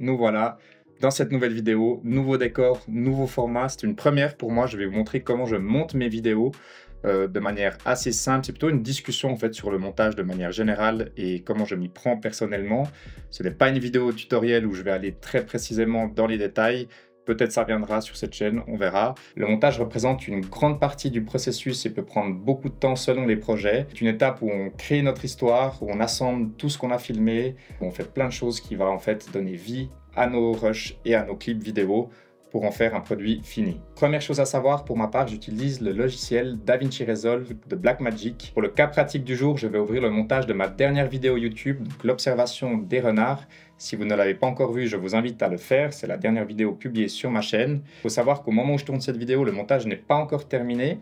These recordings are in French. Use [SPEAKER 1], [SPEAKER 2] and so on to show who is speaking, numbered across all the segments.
[SPEAKER 1] nous voilà dans cette nouvelle vidéo. Nouveau décor, nouveau format. C'est une première pour moi. Je vais vous montrer comment je monte mes vidéos euh, de manière assez simple. C'est plutôt une discussion en fait sur le montage de manière générale et comment je m'y prends personnellement. Ce n'est pas une vidéo tutoriel où je vais aller très précisément dans les détails. Peut-être ça viendra sur cette chaîne, on verra. Le montage représente une grande partie du processus et peut prendre beaucoup de temps selon les projets. C'est une étape où on crée notre histoire, où on assemble tout ce qu'on a filmé, où on fait plein de choses qui va en fait donner vie à nos rushs et à nos clips vidéo pour en faire un produit fini. Première chose à savoir, pour ma part, j'utilise le logiciel DaVinci Resolve de Blackmagic. Pour le cas pratique du jour, je vais ouvrir le montage de ma dernière vidéo YouTube, l'observation des renards. Si vous ne l'avez pas encore vu, je vous invite à le faire. C'est la dernière vidéo publiée sur ma chaîne. Il faut savoir qu'au moment où je tourne cette vidéo, le montage n'est pas encore terminé.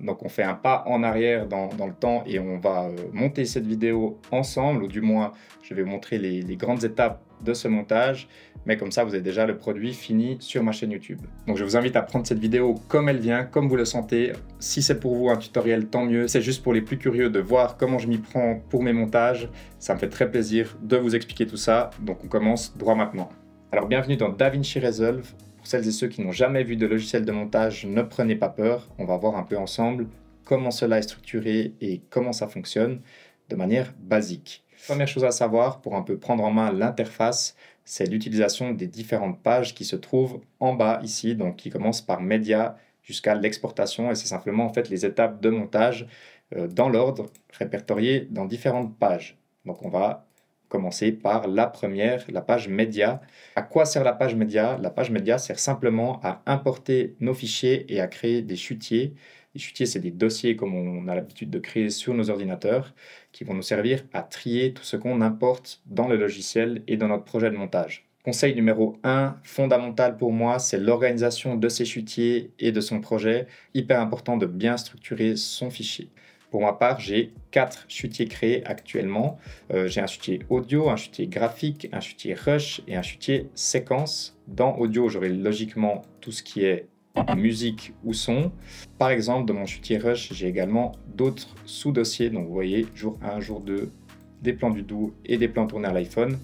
[SPEAKER 1] Donc on fait un pas en arrière dans, le temps et on va euh, monter cette vidéo ensemble, ou du moins je vais montrer les, les grandes étapes de ce montage, mais comme ça vous avez déjà le produit fini sur ma chaîne YouTube. Donc je vous invite à prendre cette vidéo comme elle vient, comme vous le sentez. Si c'est pour vous un tutoriel, tant mieux. C'est juste pour les plus curieux de voir comment je m'y prends pour mes montages. Ça me fait très plaisir de vous expliquer tout ça, donc on commence droit maintenant. Alors bienvenue dans DaVinci Resolve. Pour celles et ceux qui n'ont jamais vu de logiciel de montage, ne prenez pas peur. On va voir un peu ensemble comment cela est structuré et comment ça fonctionne de manière basique. Première chose à savoir pour un peu prendre en main l'interface, c'est l'utilisation des différentes pages qui se trouvent en bas ici, donc qui commencent par média jusqu'à l'exportation et c'est simplement en fait les étapes de montage euh, dans l'ordre répertoriées dans différentes pages. Donc on va commencer par la première, la page média. À quoi sert la page média? La page média sert simplement à importer nos fichiers et à créer des chutiers les chutiers, c'est des dossiers comme on a l'habitude de créer sur nos ordinateurs qui vont nous servir à trier tout ce qu'on importe dans le logiciel et dans notre projet de montage. Conseil numéro 1, fondamental pour moi, c'est l'organisation de ces chutiers et de son projet. Hyper important de bien structurer son fichier. Pour ma part, j'ai quatre chutiers créés actuellement. Euh, j'ai un chutier audio, un chutier graphique, un chutier rush et un chutier séquence. Dans audio, j'aurai logiquement tout ce qui est musique ou son. Par exemple, dans mon chutier Rush, j'ai également d'autres sous-dossiers. Donc, vous voyez, jour 1, jour 2, des plans du doux et des plans tournés à l'iPhone.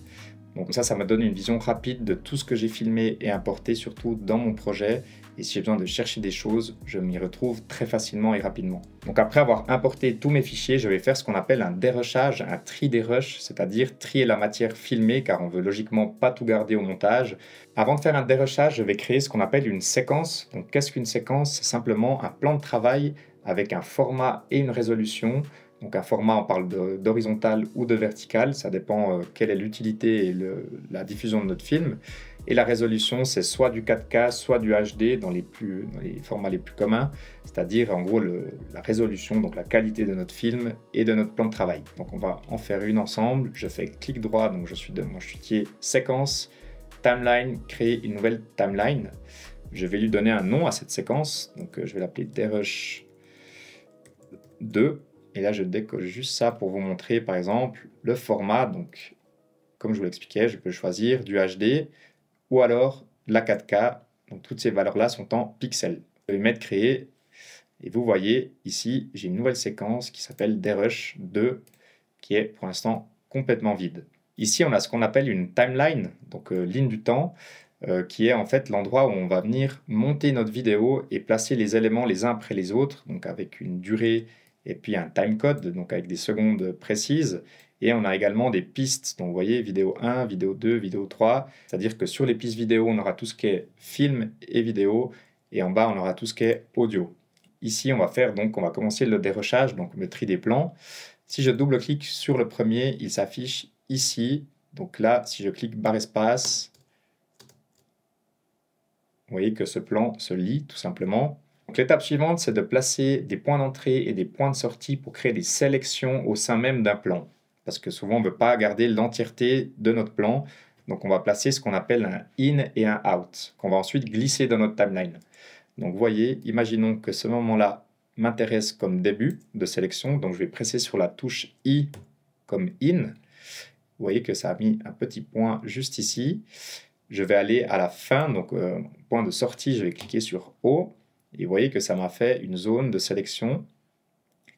[SPEAKER 1] Donc ça, ça me donne une vision rapide de tout ce que j'ai filmé et importé, surtout dans mon projet. Et si j'ai besoin de chercher des choses, je m'y retrouve très facilement et rapidement. Donc après avoir importé tous mes fichiers, je vais faire ce qu'on appelle un dérushage, un tri des rushs, c'est-à-dire trier la matière filmée, car on veut logiquement pas tout garder au montage. Avant de faire un dérushage, je vais créer ce qu'on appelle une séquence. Donc qu'est-ce qu'une séquence? C'est simplement un plan de travail avec un format et une résolution donc un format, on parle d'horizontal ou de vertical, ça dépend euh, quelle est l'utilité et la diffusion de notre film. Et la résolution, c'est soit du 4K, soit du HD dans les, plus, les formats les plus communs, c'est-à-dire en gros la résolution, donc la qualité de notre film et de notre plan de travail. Donc on va en faire une ensemble. Je fais clic droit, donc je suis de mon chutier séquence, timeline, créer une nouvelle timeline. Je vais lui donner un nom à cette séquence, donc euh, je vais l'appeler Derush 2 et là, je décoche juste ça pour vous montrer, par exemple, le format. Donc, comme je vous l'expliquais, je peux choisir du HD ou alors la 4K. Donc, toutes ces valeurs-là sont en pixels. Je vais mettre créer. Et vous voyez, ici, j'ai une nouvelle séquence qui s'appelle Derush 2, qui est pour l'instant complètement vide. Ici, on a ce qu'on appelle une timeline, donc euh, ligne du temps, euh, qui est en fait l'endroit où on va venir monter notre vidéo et placer les éléments les uns après les autres, donc avec une durée et puis un timecode, donc avec des secondes précises. Et on a également des pistes, donc vous voyez vidéo 1, vidéo 2, vidéo 3, c'est-à-dire que sur les pistes vidéo, on aura tout ce qui est film et vidéo, et en bas, on aura tout ce qui est audio. Ici, on va faire donc, on va commencer le dérochage, donc le tri des plans. Si je double-clique sur le premier, il s'affiche ici. Donc là, si je clique barre espace, vous voyez que ce plan se lit tout simplement l'étape suivante, c'est de placer des points d'entrée et des points de sortie pour créer des sélections au sein même d'un plan. Parce que souvent, on ne veut pas garder l'entièreté de notre plan. Donc on va placer ce qu'on appelle un in et un out, qu'on va ensuite glisser dans notre timeline. Donc vous voyez, imaginons que ce moment-là m'intéresse comme début de sélection. Donc je vais presser sur la touche I comme in. Vous voyez que ça a mis un petit point juste ici. Je vais aller à la fin, donc euh, point de sortie, je vais cliquer sur O. Et vous voyez que ça m'a fait une zone de sélection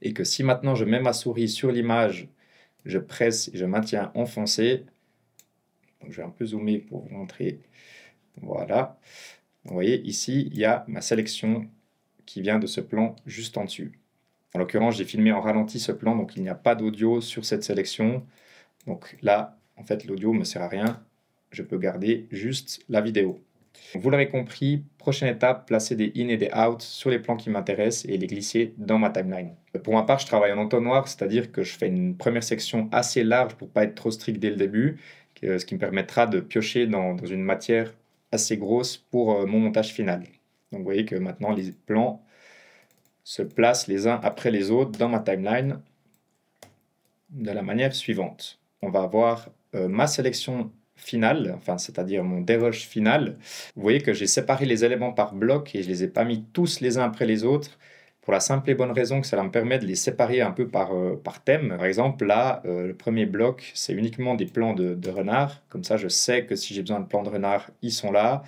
[SPEAKER 1] et que si maintenant je mets ma souris sur l'image, je presse et je maintiens enfoncé, Donc, je vais un peu zoomer pour vous montrer. Voilà. Vous voyez, ici, il y a ma sélection qui vient de ce plan juste en dessus. En l'occurrence, j'ai filmé en ralenti ce plan, donc il n'y a pas d'audio sur cette sélection. Donc là, en fait, l'audio ne me sert à rien. Je peux garder juste la vidéo. Vous l'aurez compris, prochaine étape, placer des in et des out sur les plans qui m'intéressent et les glisser dans ma timeline. Pour ma part, je travaille en entonnoir, c'est-à-dire que je fais une première section assez large pour pas être trop strict dès le début, ce qui me permettra de piocher dans, une matière assez grosse pour euh, mon montage final. Donc vous voyez que maintenant les plans se placent les uns après les autres dans ma timeline de la manière suivante. On va avoir euh, ma sélection finale, enfin c'est-à-dire mon dérush final. Vous voyez que j'ai séparé les éléments par bloc et je les ai pas mis tous les uns après les autres pour la simple et bonne raison que ça me permet de les séparer un peu par, euh, par thème. Par exemple, là, euh, le premier bloc, c'est uniquement des plans de, de, renard. Comme ça, je sais que si j'ai besoin de plans de renard, ils sont là.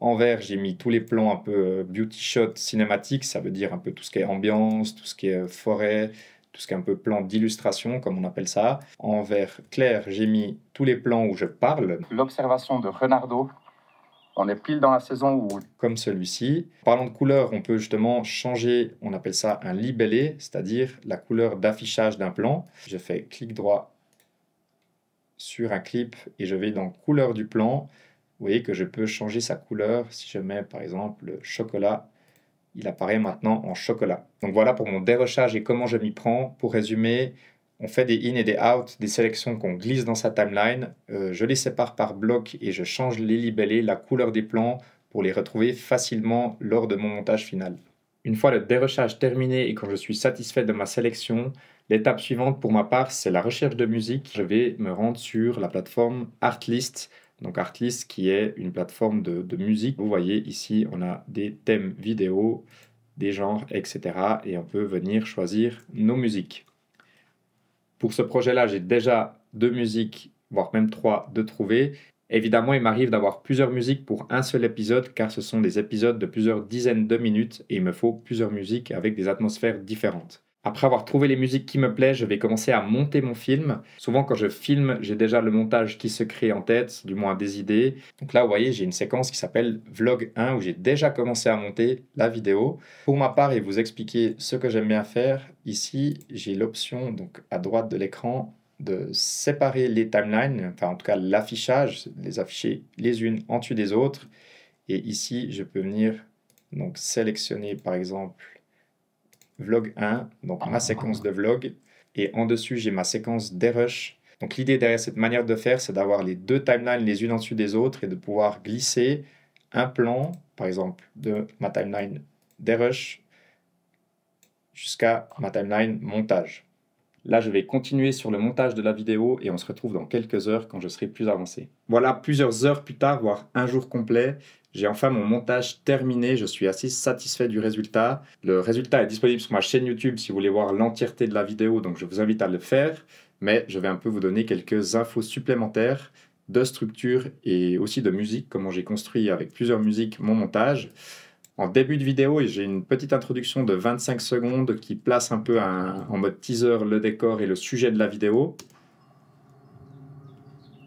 [SPEAKER 1] En vert, j'ai mis tous les plans un peu euh, beauty shot cinématique, ça veut dire un peu tout ce qui est ambiance, tout ce qui est forêt, tout ce qui est un peu plan d'illustration, comme on appelle ça. En vert clair, j'ai mis tous les plans où je parle. L'observation de Renardo, on est pile dans la saison où... Comme celui-ci. Parlant de couleur, on peut justement changer, on appelle ça un libellé, c'est-à-dire la couleur d'affichage d'un plan. Je fais clic droit sur un clip et je vais dans couleur du plan vous voyez que je peux changer sa couleur. Si je mets par exemple le chocolat, il apparaît maintenant en chocolat. Donc voilà pour mon dérochage et comment je m'y prends. Pour résumer, on fait des in et des out, des sélections qu'on glisse dans sa timeline. Euh, je les sépare par bloc et je change les libellés, la couleur des plans pour les retrouver facilement lors de mon montage final. Une fois le dérochage terminé et quand je suis satisfait de ma sélection, l'étape suivante pour ma part, c'est la recherche de musique. Je vais me rendre sur la plateforme Artlist donc Artlist qui est une plateforme de, musique. Vous voyez ici, on a des thèmes vidéo, des genres, etc. Et on peut venir choisir nos musiques. Pour ce projet-là, j'ai déjà deux musiques, voire même trois, de trouver. Évidemment, il m'arrive d'avoir plusieurs musiques pour un seul épisode, car ce sont des épisodes de plusieurs dizaines de minutes et il me faut plusieurs musiques avec des atmosphères différentes. Après avoir trouvé les musiques qui me plaisent, je vais commencer à monter mon film. Souvent, quand je filme, j'ai déjà le montage qui se crée en tête, du moins des idées. Donc là, vous voyez, j'ai une séquence qui s'appelle Vlog 1 où j'ai déjà commencé à monter la vidéo. Pour ma part et vous expliquer ce que j'aime bien faire, ici, j'ai l'option donc à droite de l'écran de séparer les timelines, enfin en tout cas l'affichage, les afficher les unes en dessus des autres. Et ici, je peux venir donc sélectionner par exemple vlog 1, donc ma séquence de vlog. Et en dessus, j'ai ma séquence rush Donc l'idée derrière cette manière de faire, c'est d'avoir les deux timelines les unes en dessus des autres et de pouvoir glisser un plan, par exemple, de ma timeline rush jusqu'à ma timeline montage. Là, je vais continuer sur le montage de la vidéo et on se retrouve dans quelques heures quand je serai plus avancé. Voilà, plusieurs heures plus tard, voire un jour complet, j'ai enfin mon montage terminé, je suis assez satisfait du résultat. Le résultat est disponible sur ma chaîne YouTube si vous voulez voir l'entièreté de la vidéo, donc je vous invite à le faire. Mais je vais un peu vous donner quelques infos supplémentaires de structure et aussi de musique, comment j'ai construit avec plusieurs musiques mon montage. En début de vidéo, j'ai une petite introduction de 25 secondes qui place un peu en mode teaser le décor et le sujet de la vidéo.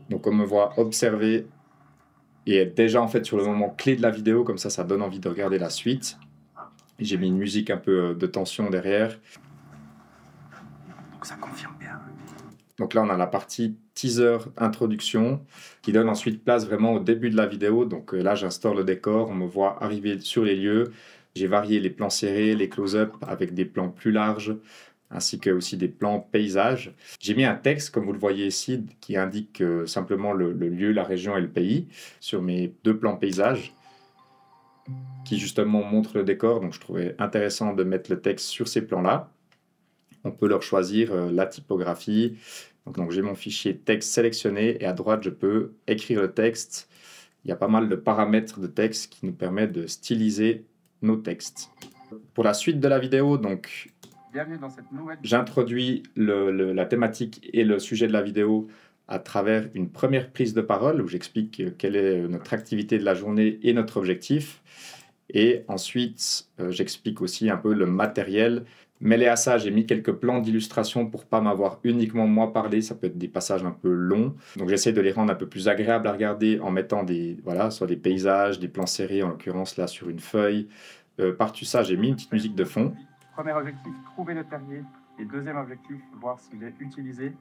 [SPEAKER 1] Donc on me voit observer et être déjà en fait sur le moment clé de la vidéo, comme ça ça donne envie de regarder la suite. J'ai mis une musique un peu euh, de tension derrière. Donc ça confirme. Donc là on a la partie teaser introduction qui donne ensuite place vraiment au début de la vidéo. Donc euh, là, j'instaure le décor, on me voit arriver sur les lieux. J'ai varié les plans serrés, les close-up avec des plans plus larges, ainsi que aussi des plans paysages. J'ai mis un texte, comme vous le voyez ici, qui indique euh, simplement le, le, lieu, la région et le pays sur mes deux plans paysages, qui justement montrent le décor. Donc je trouvais intéressant de mettre le texte sur ces plans-là. On peut leur choisir euh, la typographie, donc, j'ai mon fichier texte sélectionné et à droite, je peux écrire le texte. Il y a pas mal de paramètres de texte qui nous permettent de styliser nos textes. Pour la suite de la vidéo, donc, j'introduis la thématique et le sujet de la vidéo à travers une première prise de parole où j'explique quelle est notre activité de la journée et notre objectif. Et ensuite, euh, j'explique aussi un peu le matériel Mêlé à ça, j'ai mis quelques plans d'illustration pour pas m'avoir uniquement moi parlé. Ça peut être des passages un peu longs. Donc j'essaie de les rendre un peu plus agréables à regarder en mettant des, voilà, soit des paysages, des plans serrés, en l'occurrence là sur une feuille. Euh, Par-dessus ça, j'ai mis une petite musique de fond.
[SPEAKER 2] Premier objectif, trouver le terrier. Et deuxième objectif, voir s'il est utilisé.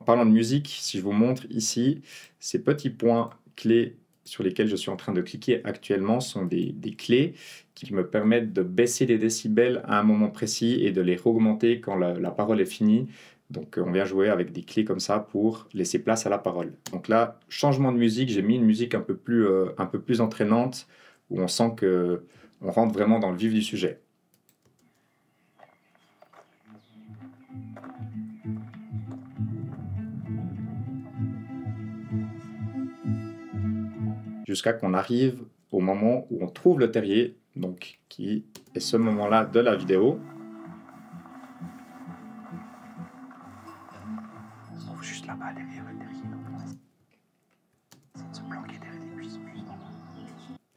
[SPEAKER 1] En parlant de musique, si je vous montre ici, ces petits points clés sur lesquels je suis en train de cliquer actuellement sont des, des, clés qui me permettent de baisser les décibels à un moment précis et de les augmenter quand la, la, parole est finie. Donc on vient jouer avec des clés comme ça pour laisser place à la parole. Donc là, changement de musique, j'ai mis une musique un peu plus, euh, un peu plus entraînante où on sent que on rentre vraiment dans le vif du sujet. Jusqu'à qu'on arrive au moment où on trouve le terrier, donc qui est ce moment-là de la vidéo.
[SPEAKER 2] juste là-bas derrière le terrier. Se planquer derrière des buissons.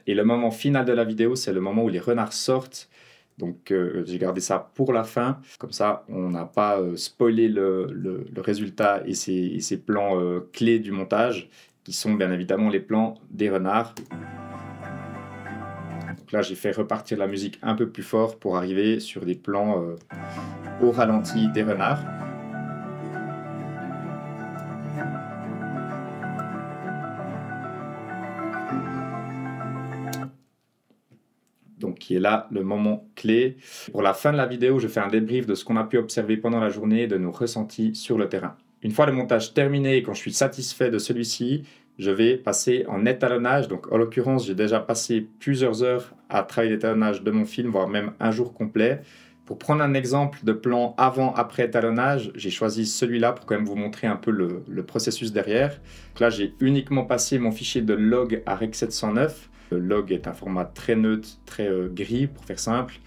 [SPEAKER 1] Et le moment final de la vidéo, c'est le moment où les renards sortent. Donc euh, j'ai gardé ça pour la fin, comme ça on n'a pas euh, spoilé le, le, le, résultat et ces plans euh, clés du montage qui sont bien évidemment les plans des renards. Là, j'ai fait repartir la musique un peu plus fort pour arriver sur des plans euh, au ralenti des renards. donc qui est là le moment clé. Pour la fin de la vidéo, je fais un débrief de ce qu'on a pu observer pendant la journée et de nos ressentis sur le terrain. Une fois le montage terminé et quand je suis satisfait de celui-ci, je vais passer en étalonnage. Donc, en l'occurrence, j'ai déjà passé plusieurs heures à travailler l'étalonnage de mon film, voire même un jour complet. Pour prendre un exemple de plan avant-après étalonnage, j'ai choisi celui-là pour quand même vous montrer un peu le, processus derrière. Donc là, j'ai uniquement passé mon fichier de log à Rec 709. Le log est un format très neutre, très euh, gris, pour faire simple,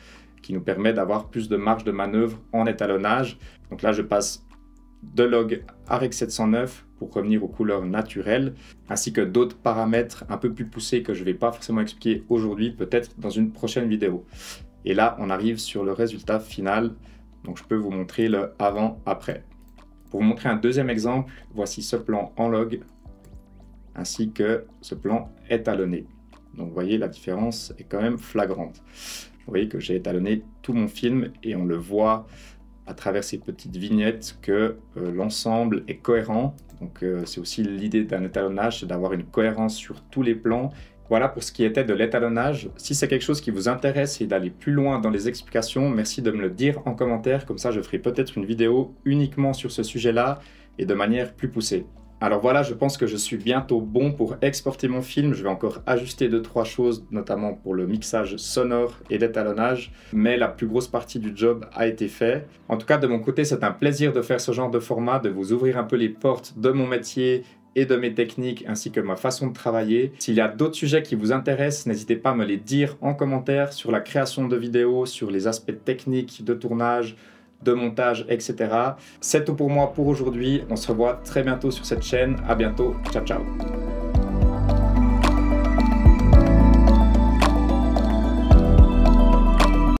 [SPEAKER 1] qui nous permet d'avoir plus de marge de manœuvre en étalonnage. Donc là, je passe de log AREX 709 pour revenir aux couleurs naturelles, ainsi que d'autres paramètres un peu plus poussés que je ne vais pas forcément expliquer aujourd'hui, peut-être dans une prochaine vidéo. Et là, on arrive sur le résultat final. Donc je peux vous montrer le avant-après. Pour vous montrer un deuxième exemple, voici ce plan en log, ainsi que ce plan étalonné. Donc vous voyez, la différence est quand même flagrante. Vous voyez que j'ai étalonné tout mon film et on le voit à travers ces petites vignettes que euh, l'ensemble est cohérent. Donc euh, c'est aussi l'idée d'un étalonnage, c'est d'avoir une cohérence sur tous les plans. Voilà pour ce qui était de l'étalonnage. Si c'est quelque chose qui vous intéresse et d'aller plus loin dans les explications, merci de me le dire en commentaire. Comme ça, je ferai peut-être une vidéo uniquement sur ce sujet-là et de manière plus poussée. Alors voilà, je pense que je suis bientôt bon pour exporter mon film. Je vais encore ajuster deux trois choses, notamment pour le mixage sonore et l'étalonnage, mais la plus grosse partie du job a été fait. En tout cas, de mon côté, c'est un plaisir de faire ce genre de format, de vous ouvrir un peu les portes de mon métier et de mes techniques ainsi que ma façon de travailler. S'il y a d'autres sujets qui vous intéressent, n'hésitez pas à me les dire en commentaire sur la création de vidéos, sur les aspects techniques de tournage, de montage, etc. C'est tout pour moi pour aujourd'hui. On se revoit très bientôt sur cette chaîne. À bientôt. Ciao, ciao.